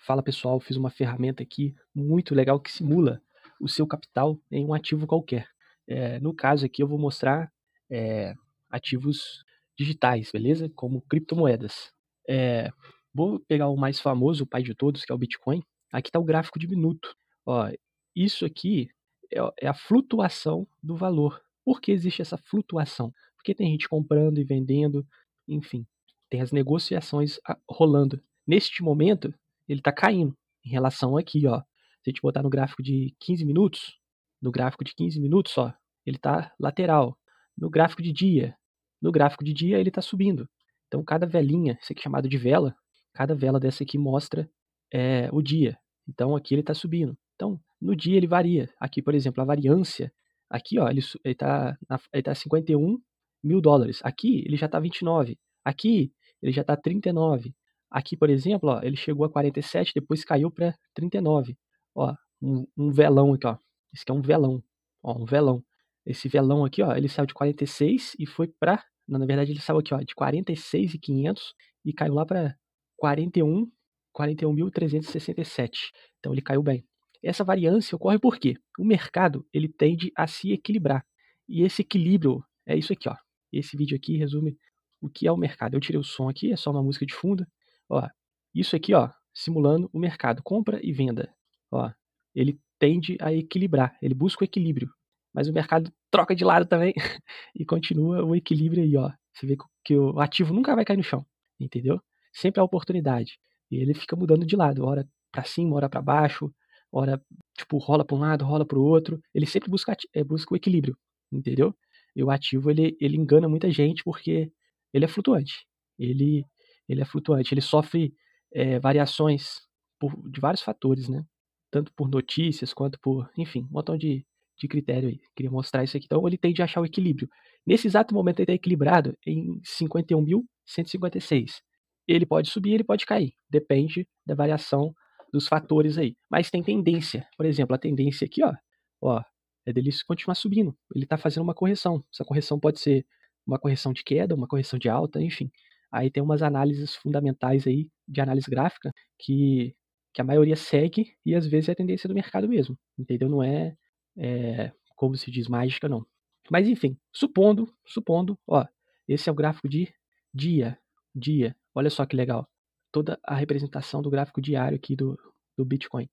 Fala pessoal, fiz uma ferramenta aqui muito legal que simula o seu capital em um ativo qualquer. É, no caso aqui eu vou mostrar é, ativos digitais, beleza? Como criptomoedas. É, vou pegar o mais famoso, o pai de todos, que é o Bitcoin. Aqui está o gráfico de minuto. Ó, isso aqui é, é a flutuação do valor. Por que existe essa flutuação? Porque tem gente comprando e vendendo, enfim, tem as negociações ah, rolando. Neste momento, ele está caindo em relação aqui, ó. Se a gente botar no gráfico de 15 minutos, no gráfico de 15 minutos, ó, ele está lateral. No gráfico de dia, no gráfico de dia ele está subindo. Então cada velinha, isso aqui é chamado de vela, cada vela dessa aqui mostra é, o dia. Então aqui ele está subindo. Então no dia ele varia. Aqui, por exemplo, a variância, aqui ó, ele está ele tá 51 tá mil dólares. Aqui ele já está 29. Aqui ele já está 39. Aqui, por exemplo, ó, ele chegou a 47, depois caiu para 39. Ó, um, um, velão aqui, ó. Esse aqui é um velão. Ó, um velão. Esse velão aqui, ó, ele saiu de 46 e foi para, na verdade, ele saiu aqui, ó, de 46,500 e caiu lá para 41, 41.367. Então ele caiu bem. Essa variância ocorre porque o mercado ele tende a se equilibrar. E esse equilíbrio é isso aqui, ó. Esse vídeo aqui resume o que é o mercado. Eu tirei o som aqui, é só uma música de fundo. Ó, isso aqui, ó, simulando o mercado, compra e venda. Ó, ele tende a equilibrar, ele busca o equilíbrio. Mas o mercado troca de lado também e continua o equilíbrio aí, ó. Você vê que o ativo nunca vai cair no chão, entendeu? Sempre há oportunidade. E ele fica mudando de lado, hora para cima, hora para baixo, hora tipo rola para um lado, rola para o outro. Ele sempre busca, é, busca o equilíbrio, entendeu? E o ativo ele, ele engana muita gente porque ele é flutuante. Ele ele é flutuante, ele sofre é, variações por, de vários fatores, né? Tanto por notícias quanto por, enfim, um montão de, de critério aí. Queria mostrar isso aqui. Então ele tende a achar o equilíbrio. Nesse exato momento ele está equilibrado em 51.156. Ele pode subir, ele pode cair. Depende da variação dos fatores aí. Mas tem tendência. Por exemplo, a tendência aqui, ó, ó é dele continuar subindo. Ele está fazendo uma correção. Essa correção pode ser uma correção de queda, uma correção de alta, enfim. Aí tem umas análises fundamentais aí de análise gráfica que, que a maioria segue e às vezes é a tendência do mercado mesmo, entendeu? Não é, é como se diz mágica não. Mas enfim, supondo, supondo, ó, esse é o gráfico de dia, dia. Olha só que legal. Toda a representação do gráfico diário aqui do, do Bitcoin.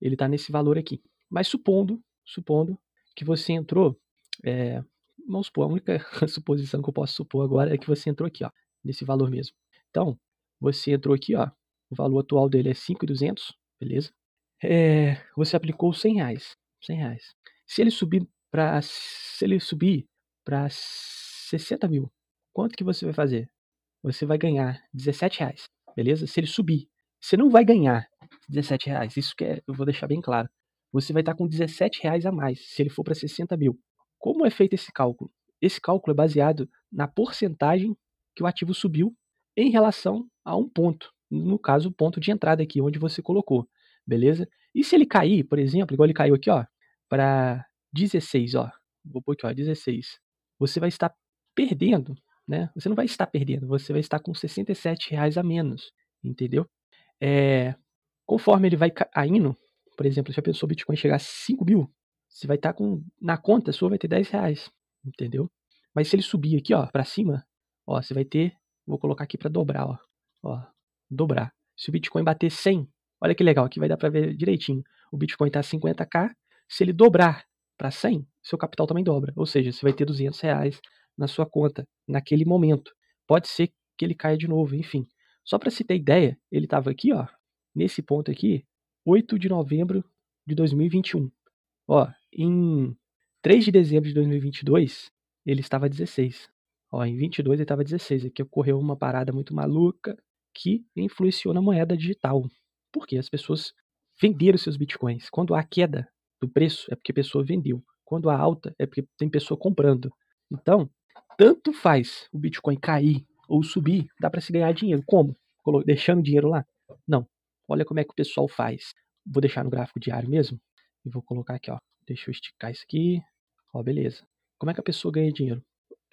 Ele está nesse valor aqui. Mas supondo, supondo que você entrou, é, vamos supor, a única suposição que eu posso supor agora é que você entrou aqui, ó, nesse valor mesmo. Então, você entrou aqui, ó, o valor atual dele é 5.200, beleza? É, você aplicou 100 reais, 100 reais. Se ele subir para se ele subir para 60 mil, quanto que você vai fazer? Você vai ganhar 17 reais, beleza? Se ele subir, você não vai ganhar 17 reais. Isso que é, eu vou deixar bem claro. Você vai estar com 17 reais a mais se ele for para 60 mil. Como é feito esse cálculo? Esse cálculo é baseado na porcentagem que o ativo subiu em relação a um ponto. No caso, o ponto de entrada aqui, onde você colocou. Beleza? E se ele cair, por exemplo, igual ele caiu aqui, ó, para 16, ó. Vou pôr aqui, ó, 16. Você vai estar perdendo, né? Você não vai estar perdendo, você vai estar com 67 reais a menos, entendeu? É, conforme ele vai caindo, por exemplo, se a pessoa Bitcoin chegar a 5 mil, você vai estar com, na conta sua vai ter 10 reais, entendeu? Mas se ele subir aqui, ó, para cima, Ó, você vai ter, vou colocar aqui para dobrar, ó. Ó, dobrar. Se o Bitcoin bater 100, olha que legal, aqui vai dar para ver direitinho. O Bitcoin tá 50k, se ele dobrar para 100, seu capital também dobra. Ou seja, você vai ter 200 reais na sua conta naquele momento. Pode ser que ele caia de novo, enfim. Só para se ter ideia, ele estava aqui, ó, nesse ponto aqui, 8 de novembro de 2021. Ó, em 3 de dezembro de 2022, ele estava 16. Ó, em 22 ele estava 16. Aqui ocorreu uma parada muito maluca que influenciou na moeda digital. Porque as pessoas venderam seus bitcoins. Quando há queda do preço, é porque a pessoa vendeu. Quando há alta, é porque tem pessoa comprando. Então, tanto faz o bitcoin cair ou subir, dá para se ganhar dinheiro. Como? Deixando dinheiro lá? Não. Olha como é que o pessoal faz. Vou deixar no gráfico diário mesmo. E vou colocar aqui, ó. Deixa eu esticar isso aqui. Ó, beleza. Como é que a pessoa ganha dinheiro?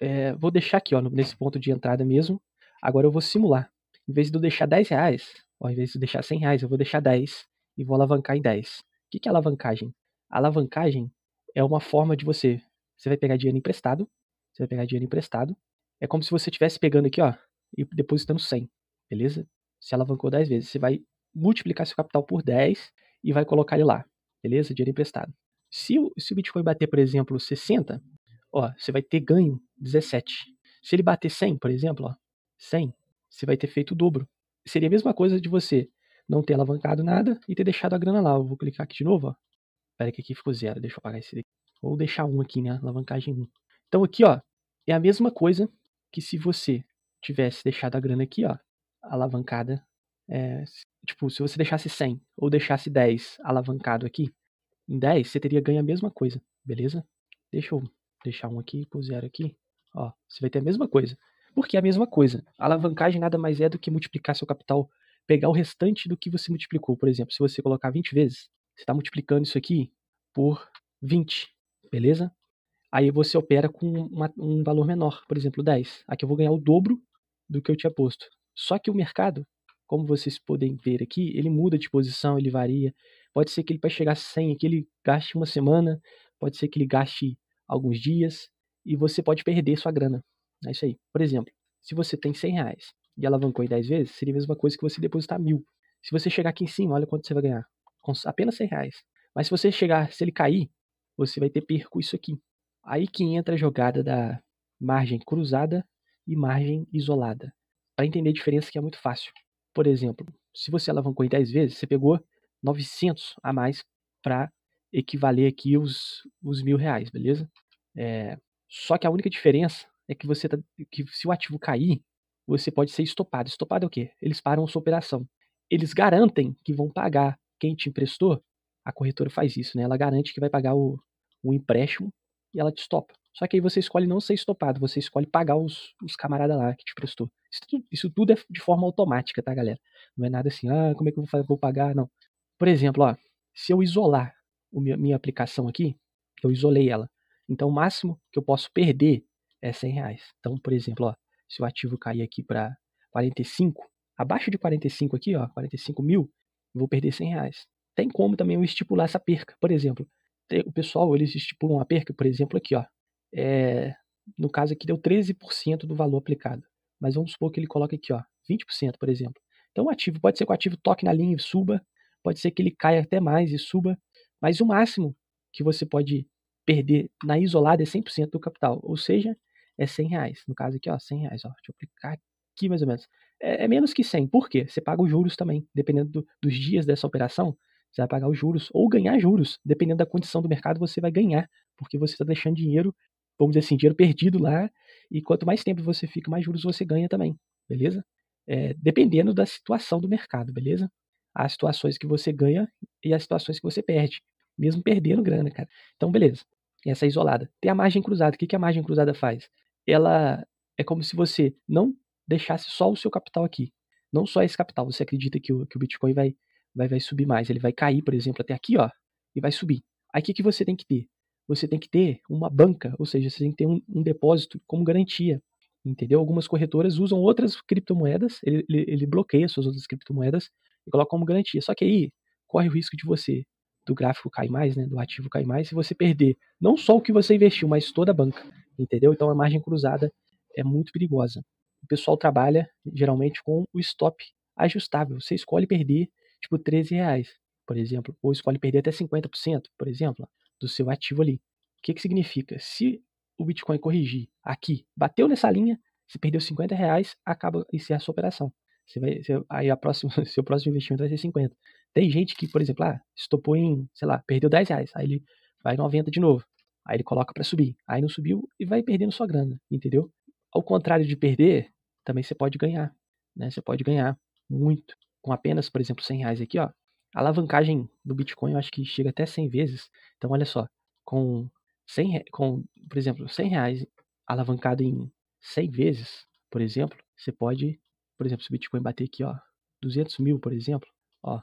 É, vou deixar aqui, ó, nesse ponto de entrada mesmo. Agora eu vou simular. Em vez de eu deixar 10 reais, Ao invés de deixar 100 reais, eu vou deixar 10 e vou alavancar em 10. O que é alavancagem? alavancagem é uma forma de você. Você vai pegar dinheiro emprestado. Você vai pegar dinheiro emprestado. É como se você estivesse pegando aqui, ó, e depositando 100. Beleza? Você alavancou 10 vezes. Você vai multiplicar seu capital por 10 e vai colocar ele lá. Beleza? Dinheiro emprestado. Se se o Bitcoin bater, por exemplo, 60, ó, você vai ter ganho 17. Se ele bater 100, por exemplo, ó, 100, você vai ter feito o dobro. Seria a mesma coisa de você não ter alavancado nada e ter deixado a grana lá. Eu vou clicar aqui de novo, ó. Espera que aqui ficou zero. Deixa eu apagar esse daqui. Vou deixar um aqui, né? Alavancagem 1. Então aqui, ó, é a mesma coisa que se você tivesse deixado a grana aqui, ó, alavancada. É, tipo, se você deixasse 100 ou deixasse 10 alavancado aqui, em 10 você teria ganho a mesma coisa, beleza? Deixa eu deixar um aqui, pôr zero aqui. Ó, você vai ter a mesma coisa. Porque é a mesma coisa. A alavancagem nada mais é do que multiplicar seu capital, pegar o restante do que você multiplicou. Por exemplo, se você colocar 20 vezes, você está multiplicando isso aqui por 20, beleza? Aí você opera com uma, um valor menor, por exemplo, 10. Aqui eu vou ganhar o dobro do que eu tinha posto. Só que o mercado, como vocês podem ver aqui, ele muda de posição, ele varia. Pode ser que ele para chegar a 100 aqui ele gaste uma semana, pode ser que ele gaste alguns dias e você pode perder sua grana. É isso aí. Por exemplo, se você tem 100 reais e alavancou em 10 vezes, seria a mesma coisa que você depositar mil. Se você chegar aqui em cima, olha quanto você vai ganhar. Com apenas 100 reais. Mas se você chegar, se ele cair, você vai ter perco isso aqui. Aí que entra a jogada da margem cruzada e margem isolada. Para entender a diferença que é muito fácil. Por exemplo, se você alavancou em 10 vezes, você pegou 900 a mais para equivaler aqui os, os mil reais, beleza? É, só que a única diferença é que você tá, que se o ativo cair, você pode ser estopado. Estopado é o quê? Eles param a sua operação. Eles garantem que vão pagar quem te emprestou. A corretora faz isso, né? Ela garante que vai pagar o, o empréstimo e ela te estopa. Só que aí você escolhe não ser estopado, você escolhe pagar os, os camaradas lá que te prestou. Isso tudo, isso tudo, é de forma automática, tá, galera? Não é nada assim, ah, como é que eu vou, vou pagar? Não. Por exemplo, ó, se eu isolar minha, minha aplicação aqui, eu isolei ela. Então o máximo que eu posso perder é 100 reais. Então, por exemplo, ó, se o ativo cair aqui para 45, abaixo de 45 aqui, ó, 45 mil, vou perder 100 reais. Tem como também eu estipular essa perca. Por exemplo, o pessoal, eles estipulam uma perca, por exemplo, aqui, ó. É, no caso aqui deu 13% do valor aplicado. Mas vamos supor que ele coloque aqui, ó, 20%, por exemplo. Então o ativo, pode ser que o ativo toque na linha e suba, pode ser que ele caia até mais e suba, mas o máximo que você pode perder na isolada é 100% do capital, ou seja, é 100 reais. No caso aqui, ó, 100 reais. Ó. Deixa eu aplicar aqui mais ou menos. É, é menos que 100. Por quê? Você paga os juros também. Dependendo do, dos dias dessa operação, você vai pagar os juros ou ganhar juros. Dependendo da condição do mercado, você vai ganhar. Porque você está deixando dinheiro, vamos dizer assim, dinheiro perdido lá. E quanto mais tempo você fica, mais juros você ganha também. Beleza? É, dependendo da situação do mercado, beleza? Há situações que você ganha e as situações que você perde. Mesmo perdendo grana, cara. Então, beleza. Essa é isolada. Tem a margem cruzada. O que, que a margem cruzada faz? ela é como se você não deixasse só o seu capital aqui. Não só esse capital. Você acredita que o, que o Bitcoin vai, vai, vai subir mais. Ele vai cair, por exemplo, até aqui, ó, e vai subir. Aí o que, que você tem que ter? Você tem que ter uma banca, ou seja, você tem que ter um, um depósito como garantia. Entendeu? Algumas corretoras usam outras criptomoedas, ele, ele, ele bloqueia suas outras criptomoedas e coloca como garantia. Só que aí corre o risco de você do gráfico cair mais, né, do ativo cair mais, se você perder não só o que você investiu, mas toda a banca, entendeu? Então a margem cruzada é muito perigosa. O pessoal trabalha geralmente com o stop ajustável. Você escolhe perder tipo 13 reais, por exemplo, ou escolhe perder até 50%, por exemplo, do seu ativo ali. O que, que significa? Se o Bitcoin corrigir aqui, bateu nessa linha, se perdeu 50 reais, acaba encerra a sua operação. Você vai, você, aí a próxima, seu próximo investimento vai ser 50. Tem gente que, por exemplo, ah, estopou em, sei lá, perdeu 10 reais, aí ele vai 90 de novo. Aí ele coloca para subir. Aí não subiu e vai perdendo sua grana, entendeu? Ao contrário de perder, também você pode ganhar, né? Você pode ganhar muito. Com apenas, por exemplo, 100 reais aqui, ó. A alavancagem do Bitcoin eu acho que chega até 100 vezes. Então, olha só, com 100, com, por exemplo, 100 reais alavancado em 100 vezes, por exemplo, você pode por exemplo, se o Bitcoin bater aqui, ó, 200 mil, por exemplo, ó,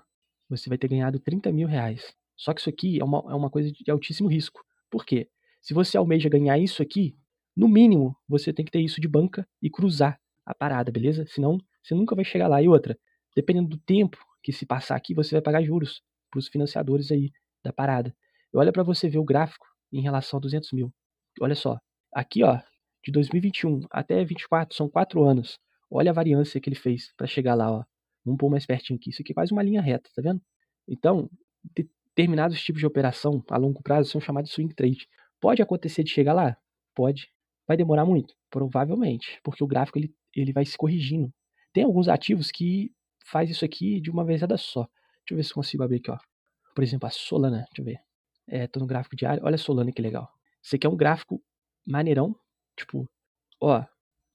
você vai ter ganhado 30 mil reais. Só que isso aqui é uma, é uma coisa de altíssimo risco. Por quê? Se você almeja ganhar isso aqui, no mínimo, você tem que ter isso de banca e cruzar a parada, beleza? Senão, você nunca vai chegar lá. E outra, dependendo do tempo que se passar aqui, você vai pagar juros para os financiadores aí da parada. Olha para você ver o gráfico em relação a 200 mil. Olha só, aqui ó, de 2021 até 24 são quatro anos. Olha a variância que ele fez para chegar lá, ó. Vamos pôr mais pertinho aqui. Isso aqui é quase uma linha reta, tá vendo? Então, determinados tipos de operação a longo prazo são chamados de swing trade. Pode acontecer de chegar lá? Pode. Vai demorar muito? Provavelmente, porque o gráfico ele, ele vai se corrigindo. Tem alguns ativos que faz isso aqui de uma vezada só. Deixa eu ver se consigo abrir aqui, ó. Por exemplo, a Solana, deixa eu ver. É, tô no gráfico diário. Olha a Solana que legal. Esse aqui é um gráfico maneirão. Tipo, ó,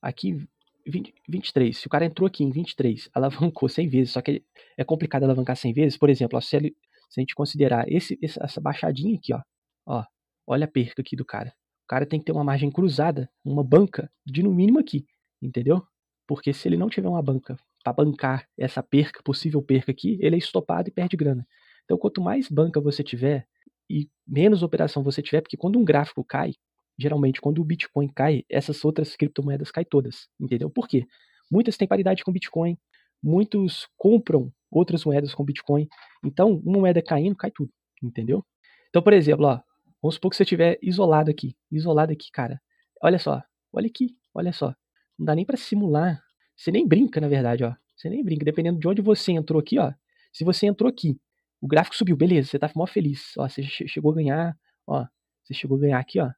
aqui 20, 23. Se o cara entrou aqui em 23, alavancou 100 vezes, só que é complicado alavancar 100 vezes. Por exemplo, ó, se, ele, se, a gente considerar esse, essa baixadinha aqui, ó, ó, olha a perca aqui do cara. O cara tem que ter uma margem cruzada, uma banca de no mínimo aqui, entendeu? Porque se ele não tiver uma banca para bancar essa perca, possível perca aqui, ele é estopado e perde grana. Então, quanto mais banca você tiver e menos operação você tiver, porque quando um gráfico cai, geralmente quando o Bitcoin cai, essas outras criptomoedas caem todas, entendeu? Por quê? Muitas têm paridade com Bitcoin, muitos compram outras moedas com Bitcoin. Então, uma moeda caindo, cai tudo, entendeu? Então, por exemplo, ó, vamos supor que você estiver isolado aqui, isolado aqui, cara. Olha só, olha aqui, olha só. Não dá nem para simular. Você nem brinca, na verdade, ó. Você nem brinca, dependendo de onde você entrou aqui, ó. Se você entrou aqui, o gráfico subiu, beleza, você tá mó feliz. Ó, você chegou a ganhar, ó, você chegou a ganhar aqui, ó,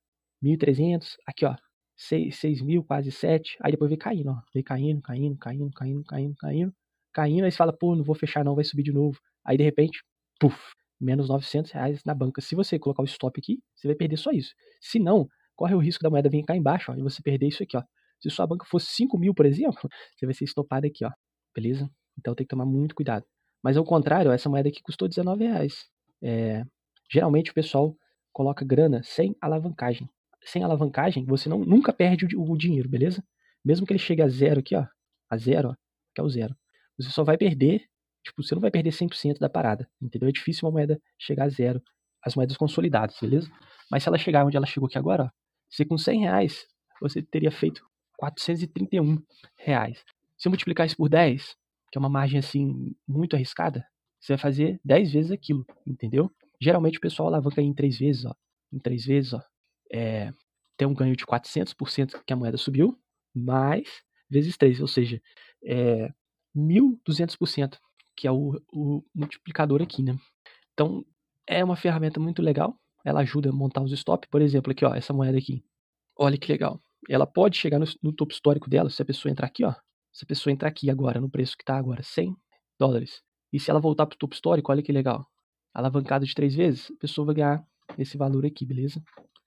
1.300, aqui ó, 6, 6 mil, quase 7, aí depois vem caindo, ó, vem caindo, caindo, caindo, caindo, caindo, caindo, caindo, aí você fala, pô, não vou fechar não, vai subir de novo, aí de repente, puf, menos 900 reais na banca. Se você colocar o stop aqui, você vai perder só isso. Se não, corre o risco da moeda vir cá embaixo, ó, e você perder isso aqui, ó. Se sua banca fosse 5 mil, por exemplo, você vai ser estopado aqui, ó, beleza? Então tem que tomar muito cuidado. Mas ao contrário, essa moeda aqui custou 19 reais. É, geralmente o pessoal coloca grana sem alavancagem sem alavancagem, você não, nunca perde o, o, dinheiro, beleza? Mesmo que ele chegue a zero aqui, ó, a zero, ó, que é o zero, você só vai perder, tipo, você não vai perder 100% da parada, entendeu? É difícil uma moeda chegar a zero, as moedas consolidadas, beleza? Mas se ela chegar onde ela chegou aqui agora, ó, você com 100 reais, você teria feito 431 reais. Se eu multiplicar isso por 10, que é uma margem assim muito arriscada, você vai fazer 10 vezes aquilo, entendeu? Geralmente o pessoal alavanca em 3 vezes, ó, em 3 vezes, ó, é, tem um ganho de 400% que a moeda subiu, mais vezes 3, ou seja, é 1.200%, que é o, o multiplicador aqui, né? Então, é uma ferramenta muito legal, ela ajuda a montar os stop, por exemplo, aqui, ó, essa moeda aqui. Olha que legal. Ela pode chegar no, no topo histórico dela, se a pessoa entrar aqui, ó, se a pessoa entrar aqui agora, no preço que está agora, 100 dólares, e se ela voltar para o topo histórico, olha que legal. Alavancada de três vezes, a pessoa vai ganhar esse valor aqui, beleza?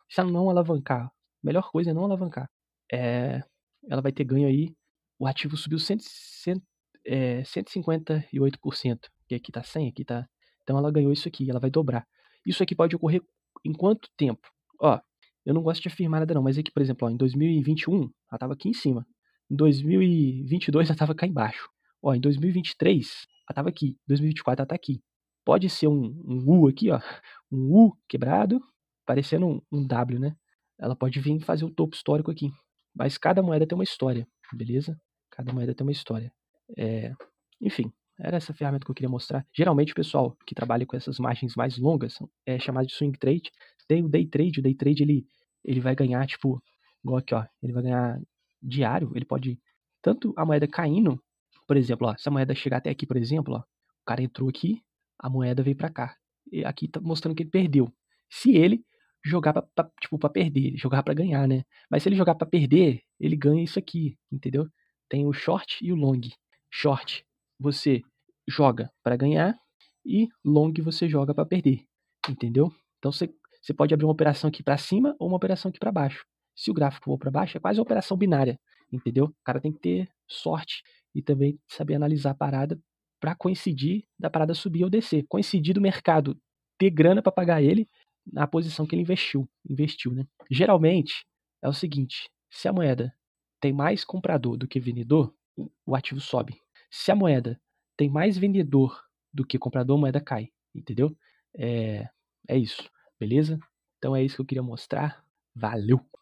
Se ela não alavancar, a melhor coisa é não alavancar. É, ela vai ter ganho aí. O ativo subiu 100, 100, é, 158%. Que aqui tá 100, aqui tá. Então ela ganhou isso aqui, ela vai dobrar. Isso aqui pode ocorrer em quanto tempo? Ó, eu não gosto de afirmar nada não, mas aqui, por exemplo, ó, em 2021 ela tava aqui em cima. Em 2022 ela tava cá embaixo. Ó, em 2023 ela tava aqui. Em 2024 ela tá aqui. Pode ser um, um U aqui, ó. Um U quebrado, parecendo um, um W, né? Ela pode vir fazer o topo histórico aqui. Mas cada moeda tem uma história, beleza? Cada moeda tem uma história. É, enfim, era essa ferramenta que eu queria mostrar. Geralmente o pessoal que trabalha com essas margens mais longas é chamado de swing trade. Tem o day trade. O day trade ele, ele vai ganhar, tipo, igual aqui, ó. Ele vai ganhar diário. Ele pode. Tanto a moeda caindo, por exemplo, ó, se a moeda chegar até aqui, por exemplo, ó, o cara entrou aqui, a moeda veio para cá. E aqui tá mostrando que ele perdeu. Se ele jogar pra, pra tipo, pra perder, jogar para ganhar, né? Mas se ele jogar para perder, ele ganha isso aqui, entendeu? Tem o short e o long. Short, você joga para ganhar e long você joga para perder, entendeu? Então você, você pode abrir uma operação aqui para cima ou uma operação aqui para baixo. Se o gráfico for para baixo, é quase uma operação binária, entendeu? O cara tem que ter sorte e também saber analisar a parada para coincidir da parada subir ou descer. Coincidir do mercado ter grana para pagar ele na posição que ele investiu, investiu, né? Geralmente é o seguinte, se a moeda tem mais comprador do que vendedor, o ativo sobe. Se a moeda tem mais vendedor do que comprador, a moeda cai, entendeu? É, é isso, beleza? Então é isso que eu queria mostrar. Valeu!